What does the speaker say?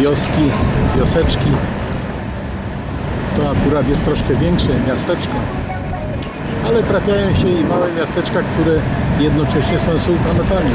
Wioski, wioseczki. To akurat jest troszkę większe miasteczko, ale trafiają się i małe miasteczka, które jednocześnie są sułtanatami.